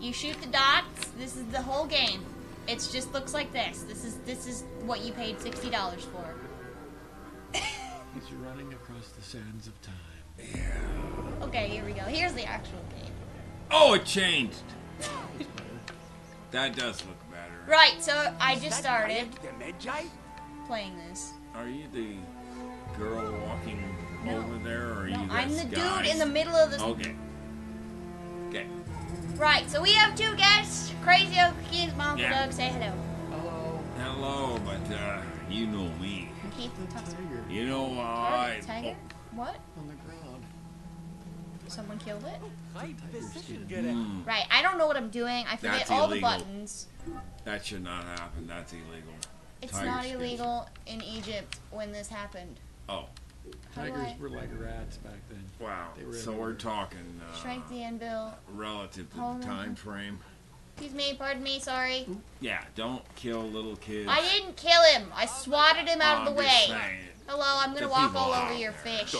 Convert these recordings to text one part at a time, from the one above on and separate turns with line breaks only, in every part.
You shoot the dots. This is the whole game. It just looks like this. This is this is what you paid sixty dollars for.
He's running across the sands of time. Yeah.
Okay, here we go. Here's the actual game.
Oh, it changed. that does look better.
Right, so I just started
The Medjay?
playing this.
Are you the girl walking
No.
over there, or are
No,
you
I'm the
guy?
dude in the middle of the.
Okay. Okay.
Right, so we have two guests. Crazy Okies, Mom
Yeah.
Doug, say hello.
Hello.
Hello, but uh, you know me.
Keith,
The
talk
tiger
You know I.
Tiger? What?
on the ground.
Someone killed it?
Right decision,
skin.
Gere.
Mm,
Right, I don't know what I'm doing. I forget
That's
all
illegal.
the buttons.
that should not happen. That's illegal.
It's
Tiger
not
skins.
illegal in Egypt when this happened.
Oh,
How do
Tigers
I-
were like rats back then.
wow.
They were
So we're
everywhere.
talking uh,
Strike the anvil.
relative to
Hold
the
on.
time frame.
Excuse me, pardon me, sorry.
Yeah, don't kill little kids.
I didn't kill him. I swatted him out of the
I'm just
way.
saying.
Hello, I'm gonna
The
walk
people
all over
out
your
there.
fish.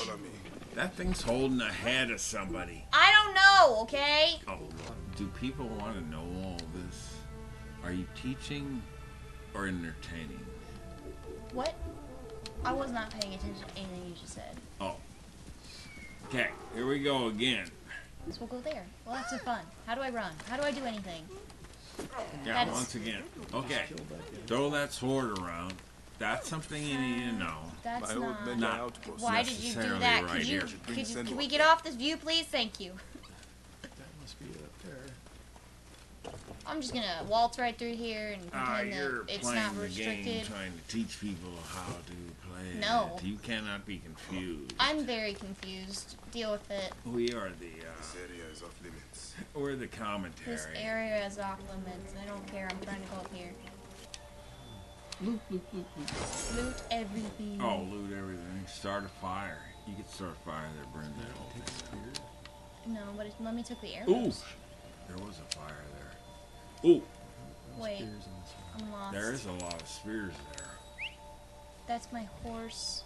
That thing's holding the head of somebody.
I don't know, okay?
Oh, do people want to know all this? Are you teaching or entertaining?
What? I was not paying attention to anything you just said.
Oh. Okay, here we go again.
So we'll go there. Well, that's so fun. How do I run? How do I do anything?
Yeah,
That is-
once again. Okay,
Killed that guy.
throw that sword around. That's something you need to know.
That's not.
Not.
Why did you do that?
right
could you, could you,
Send
can we get off this view, please? Thank you.
That must be it up there.
I'm just gonna waltz right through here and
Ah,
pretend
you're
that it's
playing
not
the game
restricted.
trying to teach people how to play.
No.
it. You cannot be confused.
I'm very confused. Deal with it.
We are the
This
uh,
area is off limits.
we're the commentary.
This area is off limits. I don't care. I'm trying to go up here.
Loot, loot, loot, loot.
Loot everything.
Oh, loot everything. Start a fire. You could start a fire there, Brenda.
Take a spear.
No, but it, Mummy took the arrows.
Ooh, there was a fire there. Ooh,
Wait.
spears in this.
I'm lost.
there is a lot of spears there.
That's my horse.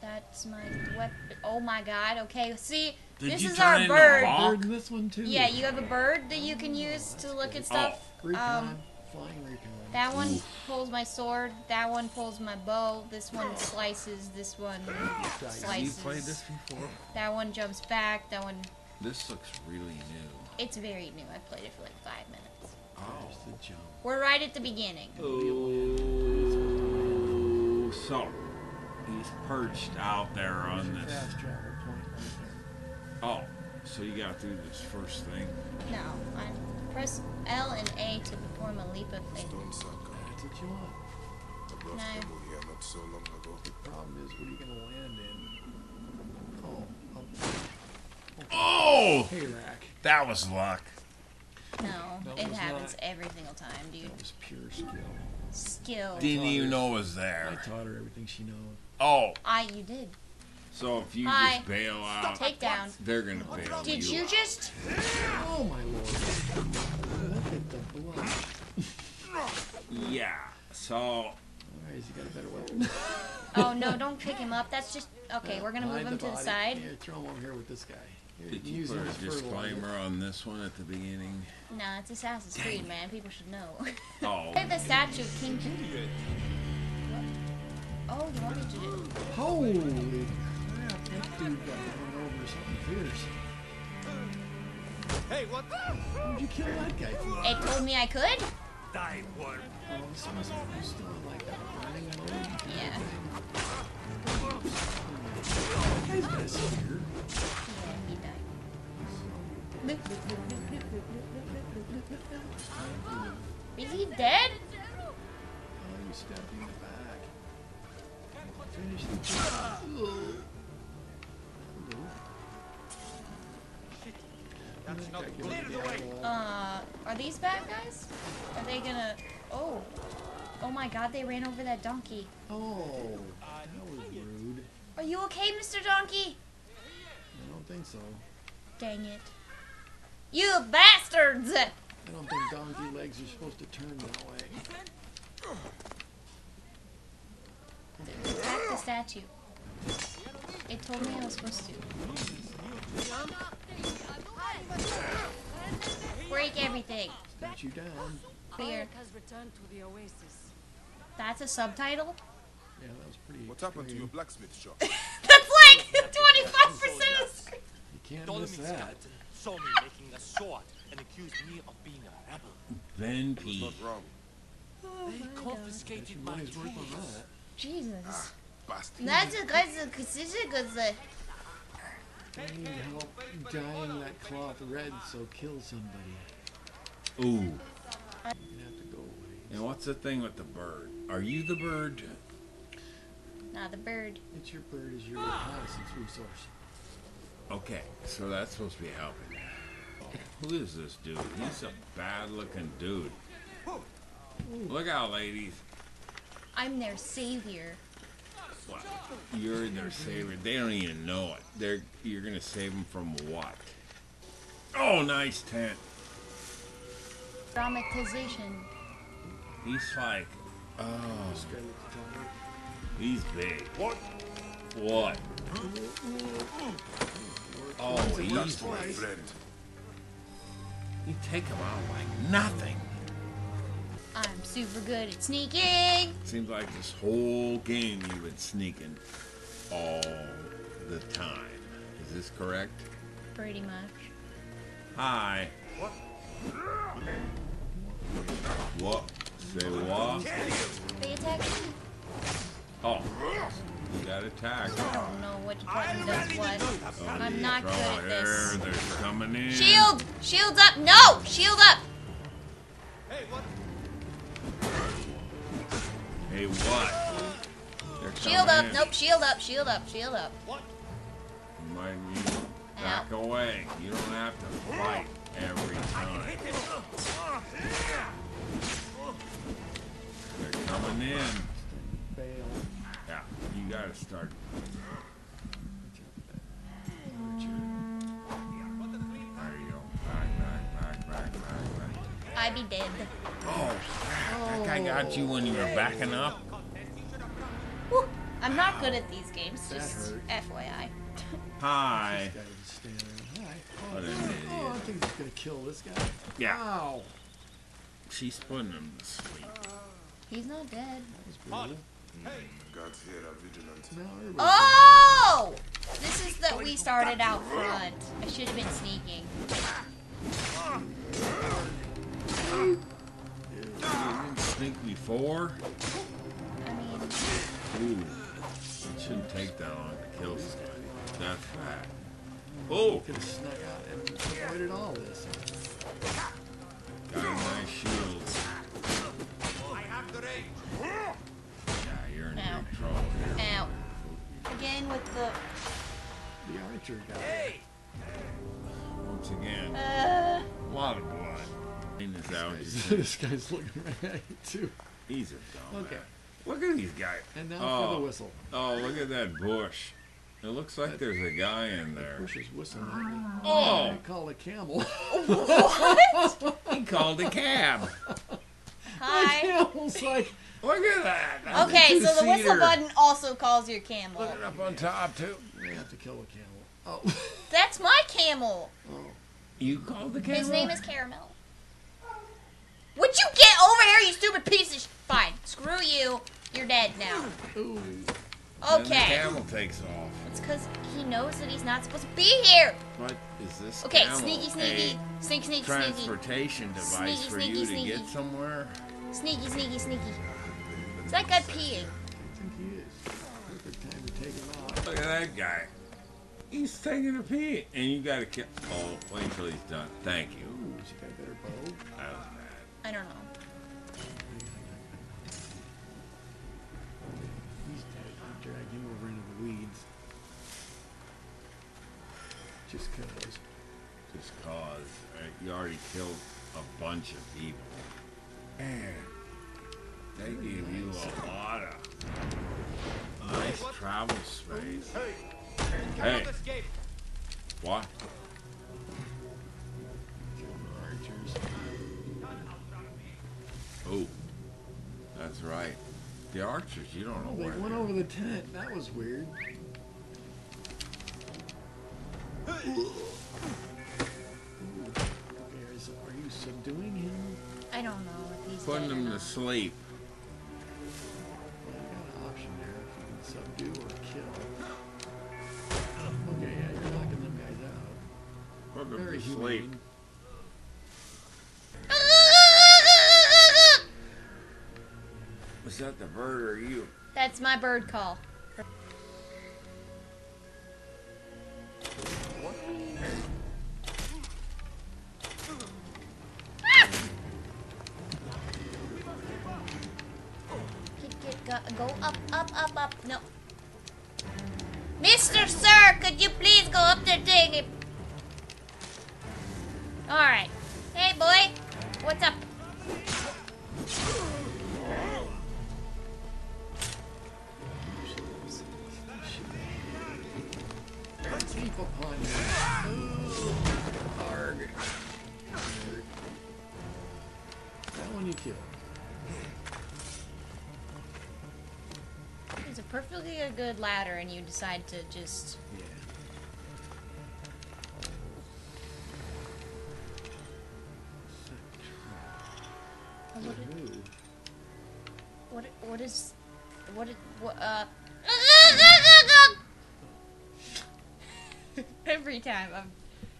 That's my weapon. Oh my god. Okay, see,
Did
this
you
is
turn
our
into
bird.
hawk?
Bird in this one too.
Yeah, you have a bird that you can use to look at stuff.
Recon,
Um,
flying
that one pulls my sword. That one pulls my bow. This one slices. This one
Have you played this before?
That one jumps back. That one.
This looks really new.
It's very new. I played it for like five minutes.
There's.
We're right at the beginning.
Oh, so he's perched out there on this.
fast travel point right
Oh, so you got through this first thing.
No, I press L and A to perform a leap of faith.
Stone circle.
there. That's what you want.
I brought
No.
Camus here not so long ago.
The problem is, what are you gonna land in? Oh, a
Oh, oh!
hay rack.
that was luck.
No,
That
it
was
happens
not-
every single time, dude.
That was pure skill.
Skill.
Didn't even know it was there.
I
there.
taught her everything she knows.
Oh,
I, you did.
so if you
Hi.
just bail out,
Take down.
they're gonna bail
Did
you
you
out.
just?
Oh my lord! Look at the blood.
Yeah. So
Alright, has got a better weapon?
Oh no! Don't pick him up. That's just okay. We're gonna move
Hide
him to the
body.
side.
Here, throw him over here with this guy. Here,
did you
use
put
him
a disclaimer on this one at the beginning?
Nah, it's Assassin's Creed, man. People should know.
Oh,
Look at the statue of King. What? Oh, you want me to do?
Holy crap! That dude got run over something fierce.
Hey, what?
Where'd you kill that guy for?
It told me I could.
Die, worm.
Oh, so was it still like that burning mode?
Yeah. Is he dead?
Oh, you stabbed in the back. Finish the job.
That's not clear the way.
Uh, are these bad guys? Are they gonna? Oh oh my God! They ran over that donkey.
Oh, uh, that was rude.
Are you okay, Mr. Donkey?
I don't think so.
Dang it! You bastards!
I don't think donkey legs are supposed to turn that way.
Attack the statue. It told me I was supposed to. Where are break everything.
Statue down.
Clear.
Has returned to the oasis.
That's a subtitle?
Yeah, that was pretty.
What happened to your blacksmith shop?
That's like 25%!
You can't miss
Ptolemy's
that.
captain saw me making a sword and accused me of being a rebel.
Then
It was
Pete.
not wrong.
Oh they
Get
confiscated my
money's
tools.
that.
Jesus.
Ah, bastard.
That's a good decision, good
I need help dyeing that cloth red, so kill somebody.
Ooh.
You have to go away.
And what's the thing with the bird? Are you the bird?
Not the bird.
It's your bird is your reconnaissance resource.
Okay, so that's supposed to be helping. Who is this dude? He's a bad looking dude. Look out, ladies.
I'm their savior.
What? You're their savior. They don't even know it. They're you're gonna save them from what? Oh, nice tent.
Dramatization.
He's like, oh,
This guy looks tired.
he's big. What? What? Oh, he's
for my
big.
friend.
You take him out like nothing.
I'm super good at sneaking.
Seems like this whole game you've been sneaking all the time. Is this correct?
Pretty much.
Hi. What? Say what?
They attack me.
Oh, you got attacked.
I don't know which button does what.
Oh,
I'm not good
oh,
at
there,
this.
they're coming in.
Shield! Shields up! No! Shield up!
Hey, what?
Hey, what? They're
Shield up!
in.
Nope, shield up, shield up, shield up.
You might need to back away. You don't have to fight every time. They're coming in.
Fail.
Yeah, you gotta start.
Archer.
There you go. Back, back, back, back, back, back.
I be dead.
Oh, crap. that guy got you when you were backing up.
Whew. I'm not good at these games, just. FYI.
Hi.
This guy was standing around. Hi.
What an
Oh, I think he's gonna kill this guy.
Yeah.
Ow.
She's putting him to sleep.
Oh, he's not dead.
That was brutal.
Guards here are vigilant.
Oh! This is that we started out front. I should have been sneaking.
Didn't sneak before?
I mean,
Ooh. It shouldn't take that long to kill somebody. That's bad. Oh!
could have snuck out and avoided all this.
Hey,
Once again,
Uh,
a lot of blood. Clean this out.
this guy's looking right at you too.
He's a dumb
Okay.
Look at these guys.
And now
oh,
for the whistle.
Oh, look at that bush. It looks like there's a guy in there.
Bush is whistling at me.
Oh!
He called a camel.
what?
He called a cab.
the
Hi.
camel's like,
Look at that. That's a
Okay, so the whistle
two-seater.
button also calls your camel.
Look it up on top too.
we have to kill a camel. Oh.
That's my camel.
oh.
You called the camel.
His name is Caramel. Would you get over here, you stupid piece of sh- Fine. Screw you. You're dead now.
Ooh.
Then the
Okay.
camel takes off.
It's because he knows that he's not supposed to be here.
What is this?
Okay,
camel
sneaky, sneaky.
a
Sneaky, sneaky, sneaky.
transportation device
Sneaky,
for
sneaky,
you
sneaky.
to get somewhere?
Sneaky, sneaky, sneaky. Is that guy peeing?
I think he is. Perfect time to take him out.
Look at that guy. He's taking a pee, and you gotta kill. Oh, wait until he's done. Thank you.
Ooh, she got a better bow.
Killed a bunch of people. Man, they give you a lot of nice travel space. Hey,
escape.
what?
The archers.
Oh, that's right. The archers, you don't know
They
where.
They
went
over the tent. That was weird. Kill. Okay, yeah, you're knocking them guys out.
Put him
Very
to sleep.
humane.
Was that the bird or you?
That's my bird call. Mr. Sir, could you please go up there it? Alright. Hey, boy. What's up? Perfectly a good ladder, and you decide to just.
Yeah.
What,
Ooh.
what, what is. What, it- what, uh. Every time I'm.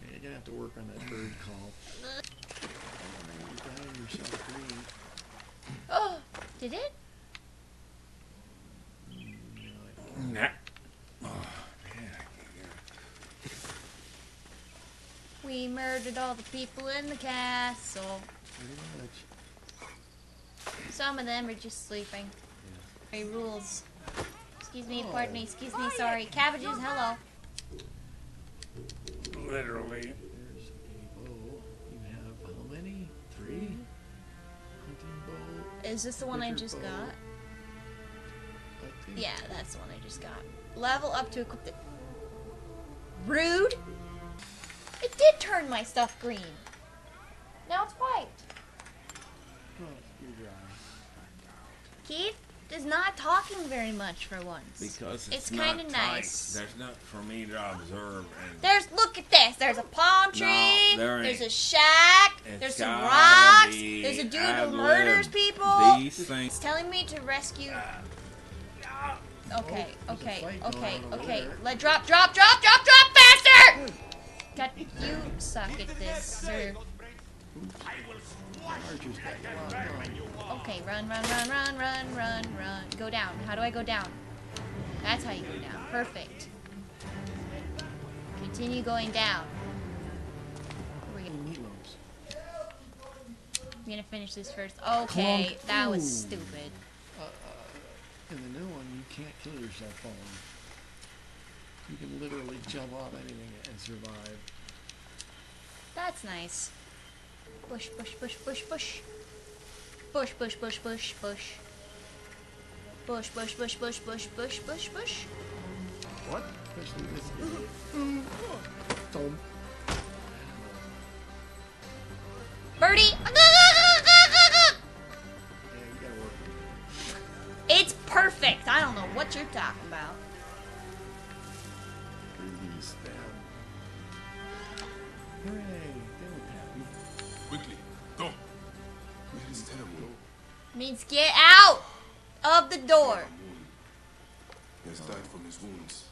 Yeah, You're gonna have to work on that bird call. You're yourself green.
Oh! Did it?
You know, like,
Nah. Oh, man, I can't hear.
We murdered all the people in the castle.
pretty much.
Some of them are just sleeping. Hey, rules. Excuse me,
Oh.
pardon me, oh. excuse me, sorry. Cabbages, hello.
Literally.
There's a bow. You have how many? Three? Hunting bow.
Is this the one I just
bow.
got? Yeah, that's the one I just got. Level up to equip the. Rude! It did turn my stuff green. Now it's white. Keith is not talking very much for once.
Because it's,
It's
not
kinda nice.
There's not for me to observe and
There's look at this. There's a palm tree.
there
there's a shack. There's some rocks. There's a dude who murders people.
These things.
It's telling me to rescue. Ah. Okay,
Oh,
okay, okay, okay. Let drop, drop, drop, drop, drop faster! God, you suck at this, sir.
Archer's got you locked on.
Okay, run, run, run, run, run, run, run. Go down. How do I go down? That's how you go down. Perfect. Continue going down. We're gonna,
Meatloaves.
we're gonna finish this first. Okay, that was stupid.
Uh, uh, in the new one, you can't kill yourself falling. You can literally jump off anything and survive.
That's nice. Bush, bush, bush, bush, bush. Bush, bush, bush, bush, bush. Bush, bush, bush, bush, bush, bush, bush, bush.
What? Especially this idiot. Don't.
Birdie! Means get out of the door.
He has died from his wounds.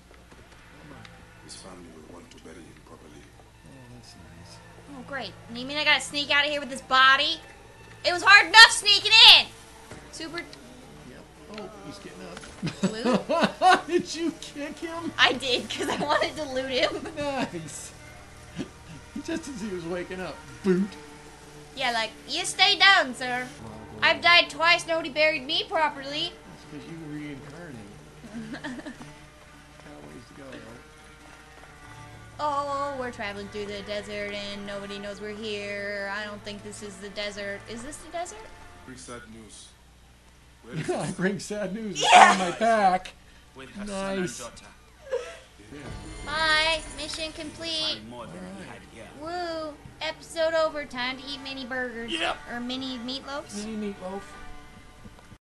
His family will want to bury him properly.
Oh, that's nice.
Oh, great. You mean I gotta sneak out of here with this body? It was hard enough sneaking in. Super
Yep. Oh, he's getting
loot.
up. Did you kick him?
I did because I wanted to loot him.
Nice. Just as he was waking up. Boot.
Yeah, like you stay down, sir. I've died twice. Nobody buried me properly.
That's because you reincarnate. Got a ways to go, though.
Oh, we're traveling through the desert and nobody knows we're here. I don't think this is the desert. Is this the desert?
Bring sad news. Where is
I bring sad news. It's on my back.
With her
Nice.
son and daughter.
Bye. Mission complete.
More than he had here.
Woo. Episode over. Time to eat mini burgers.
Yep.
Or mini meatloafs.
Mini meatloaf.